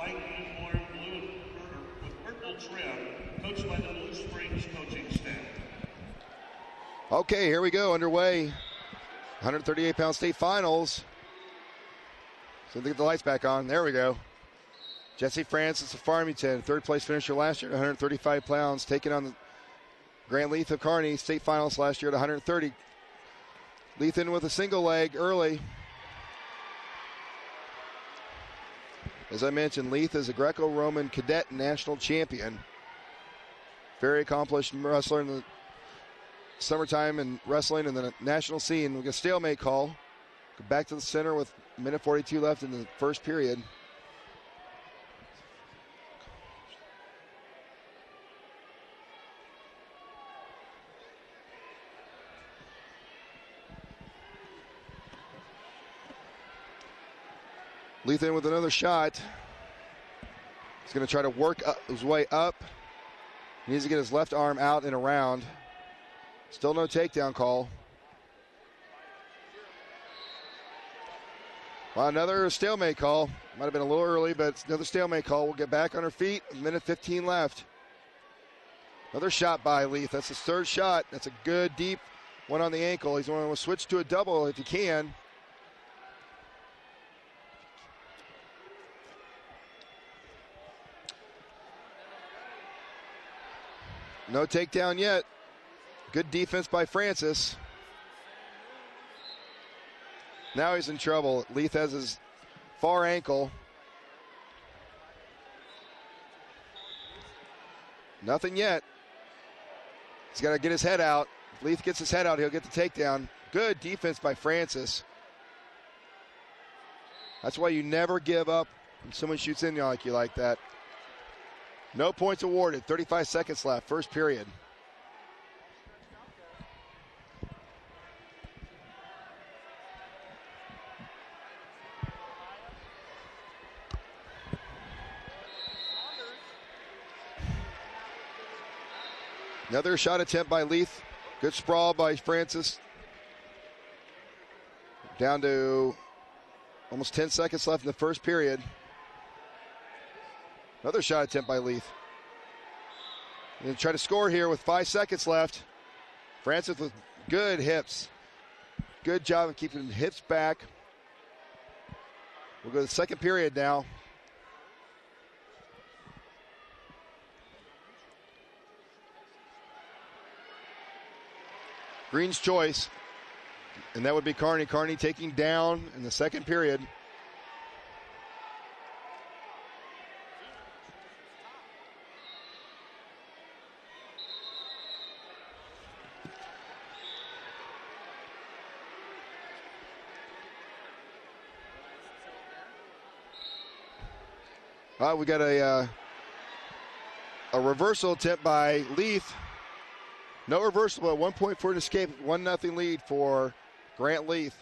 white uniform, blue with purple trim, coached by the Blue Springs coaching staff. Okay, here we go, underway. 138 pound state finals. So get the lights back on. There we go. Jesse Francis of Farmington, third place finisher last year at 135 pounds, taking on the Grant Leeth of Kearney, state finals last year at 130. Leeth in with a single leg early. As I mentioned, Leeth is a Greco Roman cadet national champion. Very accomplished wrestler in the summertime and wrestling in the national scene. We get a stalemate call. Go back to the center with minute 42 left in the first period. Lethan with another shot. He's going to try to work up, his way up. He needs to get his left arm out and around. Still no takedown call. Well, another stalemate call. Might have been a little early, but it's another stalemate call. We'll get back on our feet. A minute 15 left. Another shot by Leeth. That's his third shot. That's a good deep one on the ankle. He's going to switch to a double if he can. No takedown yet. Good defense by Francis. Now he's in trouble. Leeth has his far ankle. Nothing yet. He's got to get his head out. If Leeth gets his head out, he'll get the takedown. Good defense by Francis. That's why you never give up when someone shoots in like you like that. No points awarded. 35 seconds left. First period. Another shot attempt by Leeth. Good sprawl by Francis. Down to almost 10 seconds left in the first period. Another shot attempt by Leeth. And try to score here with five seconds left. Francis with good hips. Good job of keeping hips back. We'll go to the second period now. Green's choice, and that would be Kearney. Kearney taking down in the second period. Uh, we got a uh, a reversal attempt by Leeth. No reversal, but one point for an escape. One nothing lead for Grant Leeth.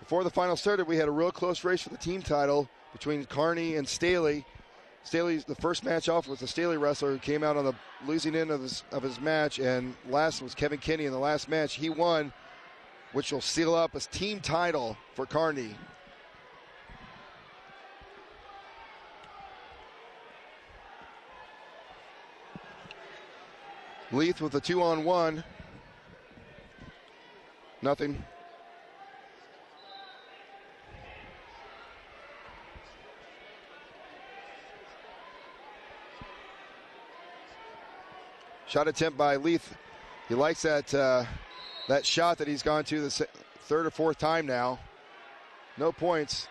Before the final started, we had a real close race for the team title between Kearney and Staley. Staley's the first match off was a Staley wrestler who came out on the losing end of his of his match, and last was Kevin Kinney in the last match. He won, which will seal up his team title for Kearney. Leeth with a two on one. Nothing. Shot attempt by Leeth. He likes that uh, that shot that he's gone to the third or fourth time now. No points.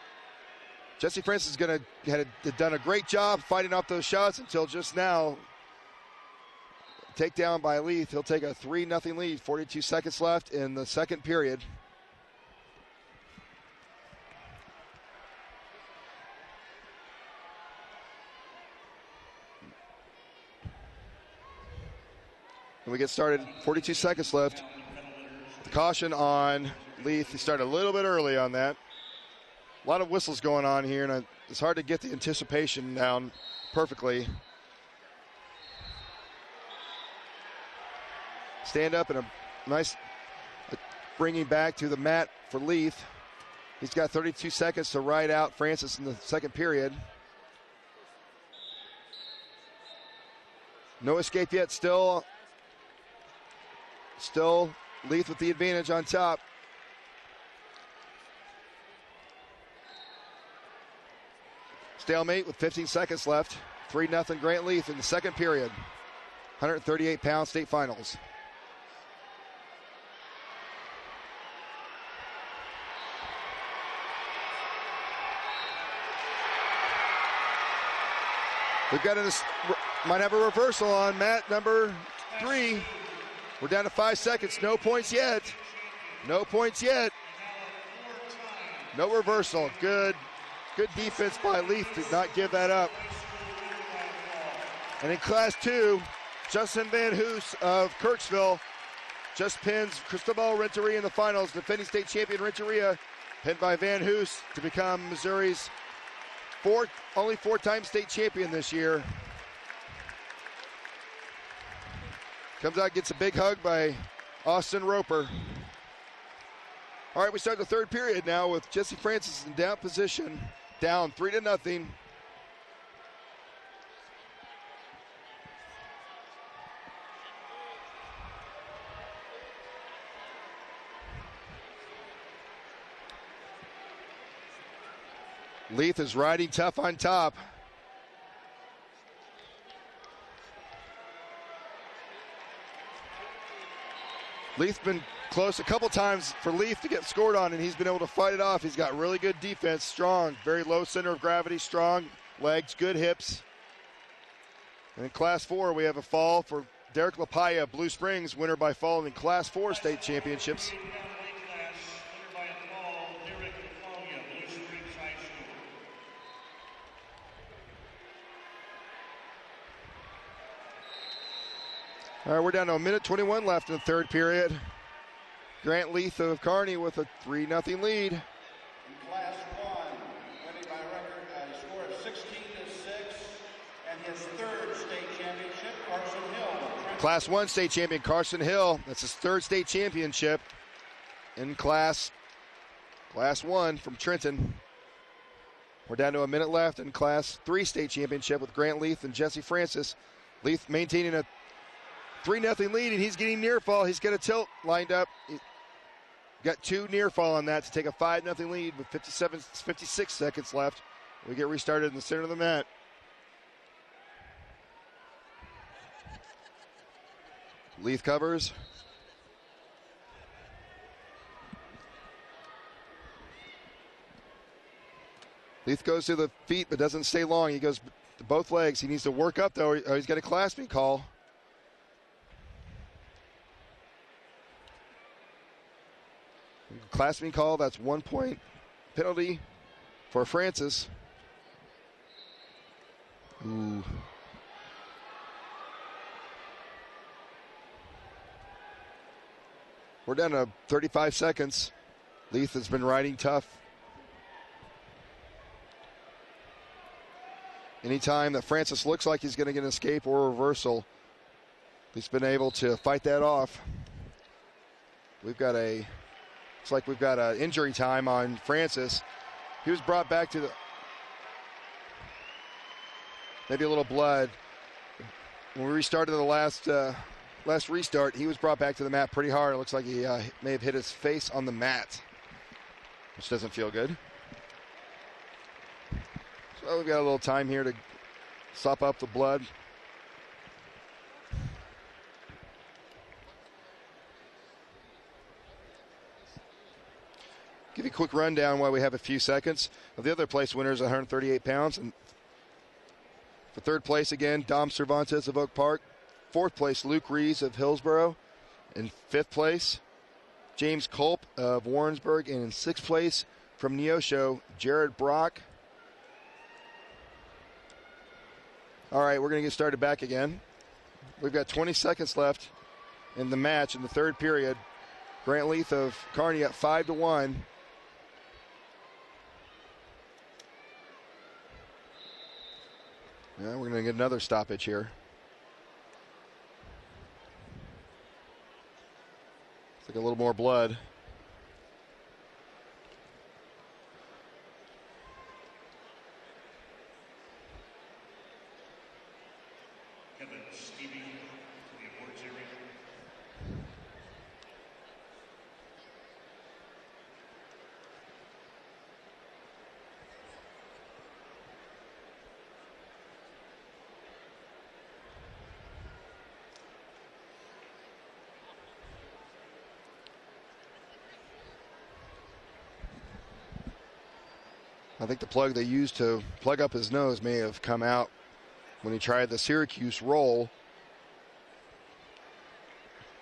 Jesse Francis is going to had done a great job fighting off those shots until just now. Takedown by Leeth. He'll take a 3 0 lead. 42 seconds left in the second period. And we get started. 42 seconds left. The caution on Leeth. He started a little bit early on that. A lot of whistles going on here, and it's hard to get the anticipation down perfectly. Stand up and a nice bringing back to the mat for Leeth. He's got 32 seconds to ride out Francis in the second period. No escape yet. Still, still Leeth with the advantage on top. Stalemate with 15 seconds left. 3 0 Grant Leeth in the second period. 138 pound state finals. We've got a might have a reversal on Matt number three. We're down to five seconds. No points yet. No points yet. No reversal. Good, good defense by Leeth to not give that up. And in class two, Justin Van Hoos of Kirksville just pins Cristobal Renteria in the finals. Defending state champion Renteria pinned by Van Hoos to become Missouri's fourth, only four-time state champion this year. Comes out, gets a big hug by Austin Roper. All right, we start the third period now with Jesse Francis in down position, down three to nothing. Leeth is riding tough on top. Leeth's been close a couple times for Leeth to get scored on, and he's been able to fight it off. He's got really good defense, strong, very low center of gravity, strong legs, good hips. And in Class 4, we have a fall for Derek LaPaya, Blue Springs, winner by fall in Class 4 state championships. All right, we're down to a minute 21 left in the third period. Grant Leeth of Kearney with a 3 0 lead. In Class 1, winning by record a score of 16 to 6, and his third state championship, Carson Hill. Class 1 state champion Carson Hill. That's his third state championship in Class Class 1 from Trenton. We're down to a minute left in Class 3 state championship with Grant Leeth and Jesse Francis. Leeth maintaining a 3 0 lead, and he's getting near fall. He's got a tilt lined up. Got two near fall on that to take a 5 0 lead with 57, 56 seconds left. We get restarted in the center of the mat. Leeth covers. Leeth goes to the feet but doesn't stay long. He goes to both legs. He needs to work up though. He's got a clasping call. Clasping call, that's one point penalty for Francis. Ooh. We're down to 35 seconds. Leeth has been riding tough. Anytime that Francis looks like he's going to get an escape or a reversal, he's been able to fight that off. We've got a Looks like we've got an injury time on Francis. He was brought back to the. Maybe a little blood. When we restarted the last uh, last restart, he was brought back to the mat pretty hard. It looks like he uh, may have hit his face on the mat, which doesn't feel good. So we've got a little time here to sop up the blood. Give you a quick rundown while we have a few seconds. Of the other place winners 138 pounds. And for third place again dom cervantes of oak park. Fourth place luke rees of hillsboro. In fifth place james culp of warrensburg. And in sixth place from neosho jared brock. All right we're going to get started back again. We've got 20 seconds left in the match in the third period. Grant Leeth of Kearney at 5 to 1 Yeah, we're going to get another stoppage here. It's like a little more blood. Kevin Stevie to the awards area. I think the plug they used to plug up his nose may have come out when he tried the Syracuse roll.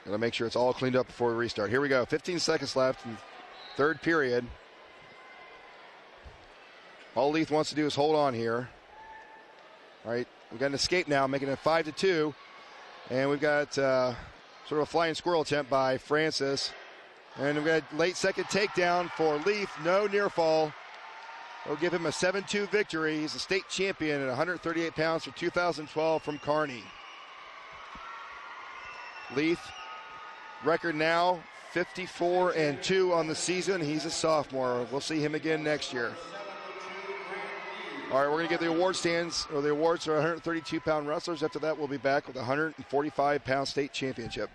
Gotta make sure it's all cleaned up before we restart. Here we go. 15 seconds left in third period. All Leeth wants to do is hold on here. All right, we've got an escape now, making it five to two, and we've got uh, sort of a flying squirrel attempt by Francis, and we've got a late second takedown for Leeth. No near fall. It'll give him a 7 2 victory. He's a state champion at 138 pounds for 2012 from Kearney. Leeth, record now 54 and 2 on the season. He's a sophomore. We'll see him again next year. All right, we're going to get the award stands, or the awards for 132 pound wrestlers. After that, we'll be back with the 145 pound state championship.